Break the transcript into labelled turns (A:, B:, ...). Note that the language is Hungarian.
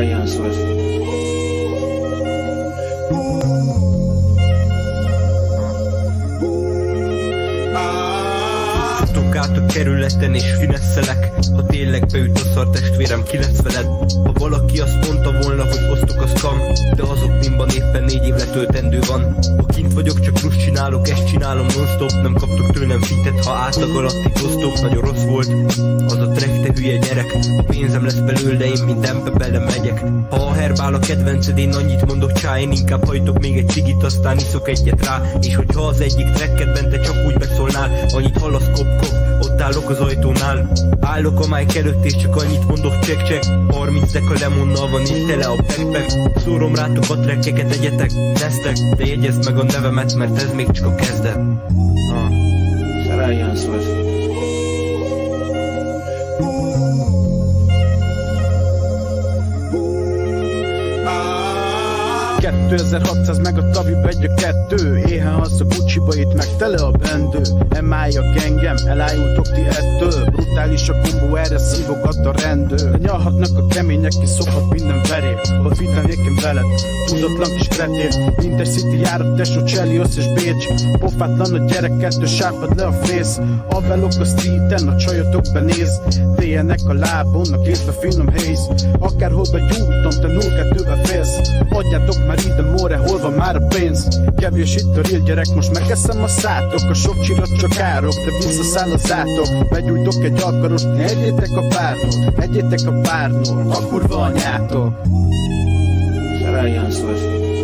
A: Szó
B: Futunk át a kerületen és finesszelek Ha tényleg beüt a szar testvérem ki lesz veled? Ha valaki azt mondta volna hogy osztok a scam De azok van. Ha kint vagyok csak plusz csinálok ezt csinálom non-stop. Nem kaptok tőlem fitet ha átlag alatti posztok. Nagyon rossz volt az a track te hülye gyerek. A pénzem lesz belőle de én mindenbe belemegyek. Ha a herbál a kedvenced én annyit mondok csá Én inkább hajtok még egy cigit aztán iszok egyet rá. És hogyha az egyik tracket te csak úgy beszólnál Annyit hallasz kop kop ott állok az ajtónál. Állok a mic előtt és csak annyit mondok check 30 deka lemonnal van itt tele a backpack Szórom rátok a trekkeket, egyetek, tesztek De jegyezd meg a nevemet, mert ez még csak a kezdet.
A: Ah, Szereljen
C: 2600 meg a taviba egy a kettő. Éhen hasz a Gucci-ba itt meg tele a bendő. Emája gengem, elájultok ti ettől. Brutális a kombó, erre szívogat a rendő Nyalhatnak a kemények, ki szokhat minden veré Ott vitanékem veled, tudatlan kis kretér. Intercity járat, tesó, Cselios és Bécs. Pofátlan a gyerek, kettő sápad le a fész. Avelok a streeten, a csajotok benéz Téjenek a lábon, a kézbe finom haze Akárhol begyújtom, te 0-2-be félsz. Adjátok már ide more, hol van már a pénz? Kevés itt a real gyerek, most megeszem a szátok. A sok csirat csak árok, de visszaszáll az átok Begyújtok egy alkarost, ne egyétek a párnól Egyétek a párnól, a kurva anyátok
A: I am Swift.